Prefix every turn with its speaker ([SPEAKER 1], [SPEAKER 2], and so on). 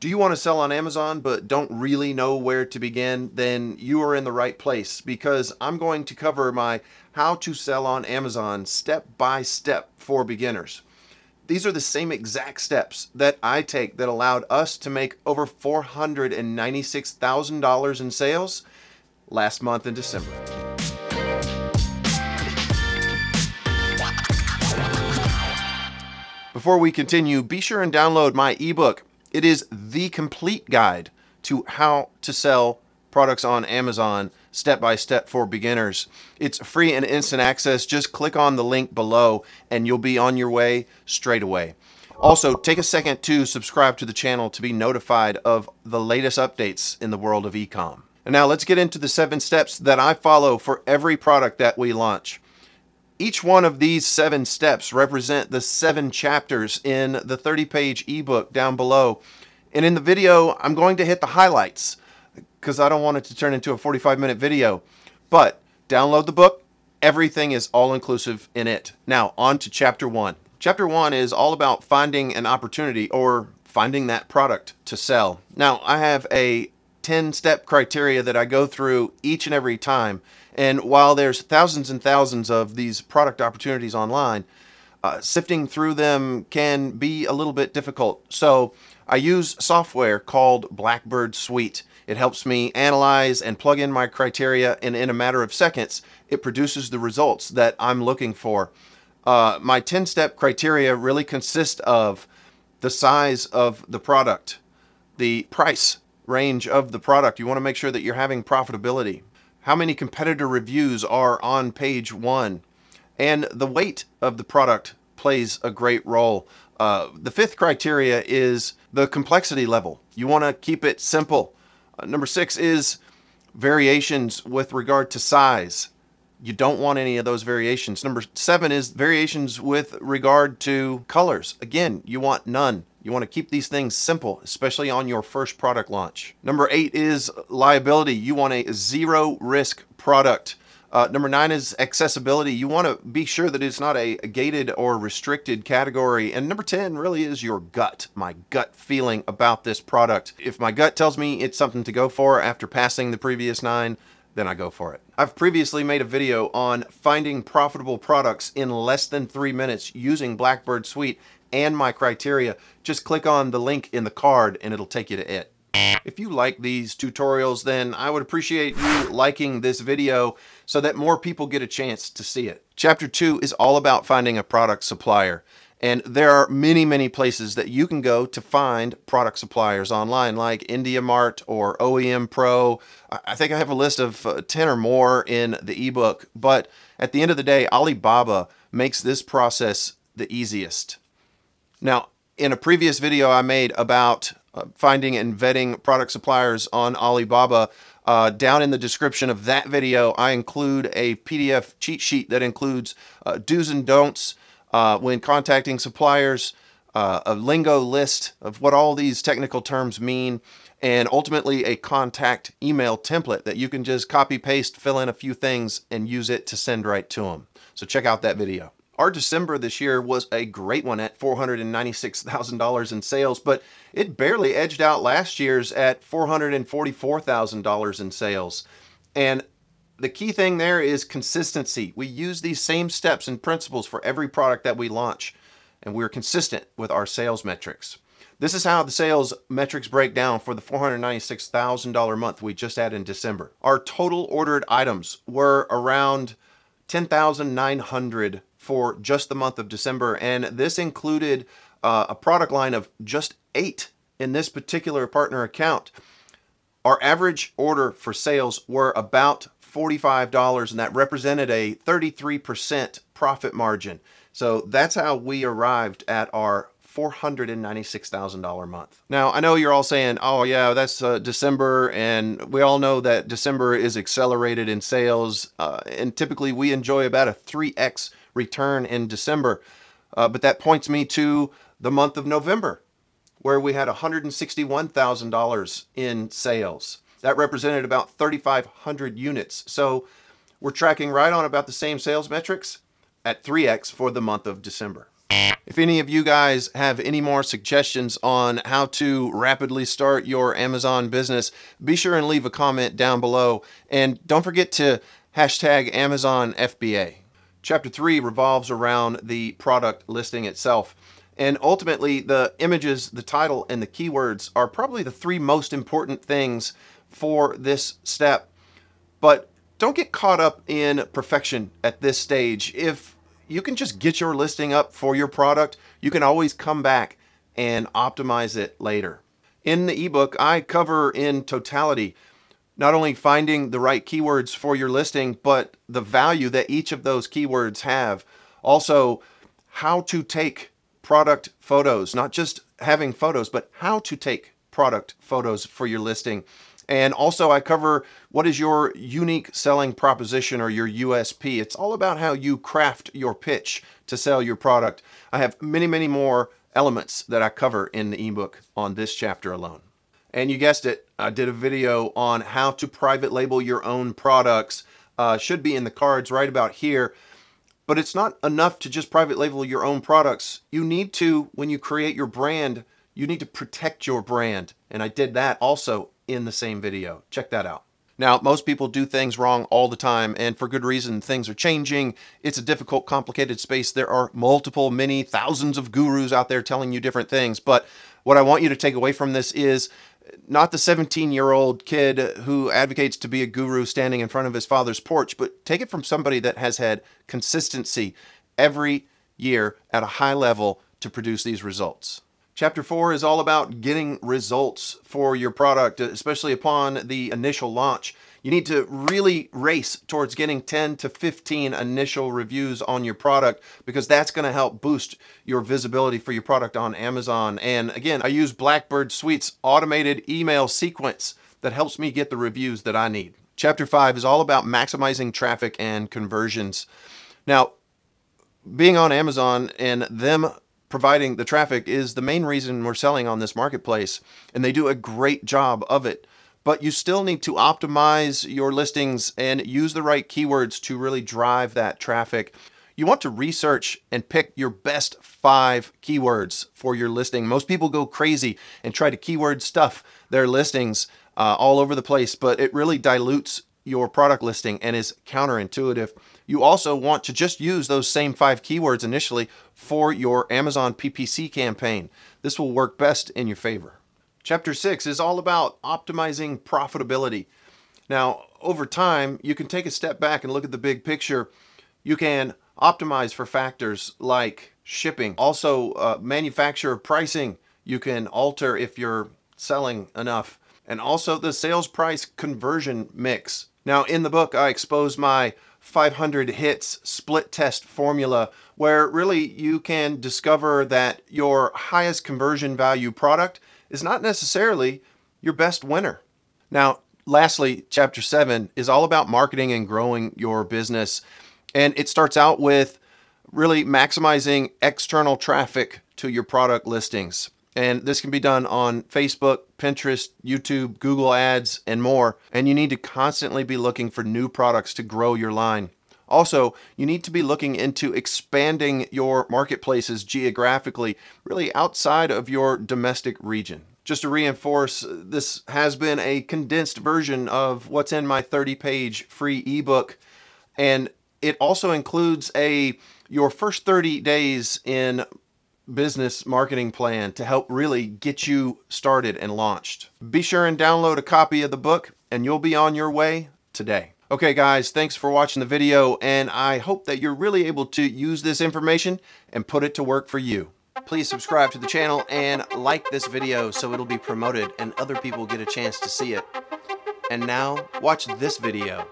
[SPEAKER 1] Do you want to sell on Amazon but don't really know where to begin? Then you are in the right place because I'm going to cover my how to sell on Amazon step by step for beginners. These are the same exact steps that I take that allowed us to make over $496,000 in sales last month in December. Before we continue, be sure and download my ebook it is the complete guide to how to sell products on Amazon step by step for beginners. It's free and instant access. Just click on the link below and you'll be on your way straight away. Also, take a second to subscribe to the channel to be notified of the latest updates in the world of ecom. And now let's get into the seven steps that I follow for every product that we launch. Each one of these seven steps represent the seven chapters in the 30-page ebook down below. And in the video, I'm going to hit the highlights because I don't want it to turn into a 45-minute video. But download the book. Everything is all-inclusive in it. Now, on to chapter one. Chapter one is all about finding an opportunity or finding that product to sell. Now, I have a 10 step criteria that I go through each and every time. And while there's thousands and thousands of these product opportunities online, uh, sifting through them can be a little bit difficult. So I use software called Blackbird Suite. It helps me analyze and plug in my criteria, and in a matter of seconds, it produces the results that I'm looking for. Uh, my 10 step criteria really consist of the size of the product, the price range of the product. You want to make sure that you're having profitability. How many competitor reviews are on page one? And the weight of the product plays a great role. Uh, the fifth criteria is the complexity level. You want to keep it simple. Uh, number six is variations with regard to size. You don't want any of those variations. Number seven is variations with regard to colors. Again, you want none. You want to keep these things simple, especially on your first product launch. Number eight is liability. You want a zero risk product. Uh, number nine is accessibility. You want to be sure that it's not a, a, gated or restricted category. And number 10 really is your gut, my gut feeling about this product. If my gut tells me it's something to go for after passing the previous nine, then I go for it. I've previously made a video on finding profitable products in less than three minutes using Blackbird Suite and my criteria, just click on the link in the card and it'll take you to it. If you like these tutorials, then I would appreciate you liking this video so that more people get a chance to see it. Chapter 2 is all about finding a product supplier. And there are many, many places that you can go to find product suppliers online, like IndiaMart or OEM Pro. I think I have a list of uh, 10 or more in the ebook. But at the end of the day, Alibaba makes this process the easiest. Now, in a previous video I made about uh, finding and vetting product suppliers on Alibaba, uh, down in the description of that video, I include a PDF cheat sheet that includes uh, do's and don'ts uh, when contacting suppliers, uh, a lingo list of what all these technical terms mean, and ultimately a contact email template that you can just copy paste, fill in a few things, and use it to send right to them. So check out that video. Our December this year was a great one at $496,000 in sales, but it barely edged out last year's at $444,000 in sales. And the key thing there is consistency. We use these same steps and principles for every product that we launch, and we're consistent with our sales metrics. This is how the sales metrics break down for the $496,000 month we just had in December. Our total ordered items were around 10,900 for just the month of December. And this included uh, a product line of just eight in this particular partner account. Our average order for sales were about $45 and that represented a 33% profit margin. So that's how we arrived at our $496,000 month. Now, I know you're all saying, oh yeah, that's uh, December, and we all know that December is accelerated in sales, uh, and typically we enjoy about a 3x return in December. Uh, but that points me to the month of November, where we had $161,000 in sales. That represented about 3,500 units. So we're tracking right on about the same sales metrics at 3x for the month of December. If any of you guys have any more suggestions on how to rapidly start your Amazon business, be sure and leave a comment down below. And don't forget to hashtag Amazon FBA. Chapter 3 revolves around the product listing itself. And ultimately, the images, the title, and the keywords are probably the three most important things for this step. But don't get caught up in perfection at this stage. If you can just get your listing up for your product, you can always come back and optimize it later. In the ebook, I cover in totality not only finding the right keywords for your listing, but the value that each of those keywords have. Also, how to take product photos, not just having photos, but how to take product photos for your listing. And also I cover what is your unique selling proposition or your USP. It's all about how you craft your pitch to sell your product. I have many, many more elements that I cover in the ebook on this chapter alone. And you guessed it, I did a video on how to private label your own products. Uh, should be in the cards right about here. But it's not enough to just private label your own products. You need to, when you create your brand, you need to protect your brand. And I did that also in the same video. Check that out. Now, most people do things wrong all the time, and for good reason. Things are changing. It's a difficult, complicated space. There are multiple, many thousands of gurus out there telling you different things. But what I want you to take away from this is not the 17 year old kid who advocates to be a guru standing in front of his father's porch, but take it from somebody that has had consistency every year at a high level to produce these results. Chapter 4 is all about getting results for your product, especially upon the initial launch. You need to really race towards getting 10 to 15 initial reviews on your product because that's going to help boost your visibility for your product on Amazon. And again, I use Blackbird Suite's automated email sequence that helps me get the reviews that I need. Chapter 5 is all about maximizing traffic and conversions. Now, being on Amazon and them providing the traffic is the main reason we're selling on this marketplace, and they do a great job of it but you still need to optimize your listings and use the right keywords to really drive that traffic. You want to research and pick your best five keywords for your listing. Most people go crazy and try to keyword stuff their listings uh, all over the place, but it really dilutes your product listing and is counterintuitive. You also want to just use those same five keywords initially for your Amazon PPC campaign. This will work best in your favor. Chapter 6 is all about optimizing profitability. Now, over time, you can take a step back and look at the big picture. You can optimize for factors like shipping, also uh, manufacturer pricing. You can alter if you're selling enough, and also the sales price conversion mix. Now, in the book, I expose my 500 hits split test formula where really you can discover that your highest conversion value product is not necessarily your best winner. Now, lastly, chapter seven is all about marketing and growing your business. And it starts out with really maximizing external traffic to your product listings. And this can be done on Facebook, Pinterest, YouTube, Google Ads, and more. And you need to constantly be looking for new products to grow your line. Also, you need to be looking into expanding your marketplaces geographically, really outside of your domestic region. Just to reinforce, this has been a condensed version of what's in my 30 page free ebook. And it also includes a your first 30 days in business marketing plan to help really get you started and launched. Be sure and download a copy of the book and you'll be on your way today. Okay guys, thanks for watching the video and I hope that you're really able to use this information and put it to work for you. Please subscribe to the channel and like this video so it'll be promoted and other people get a chance to see it. And now, watch this video.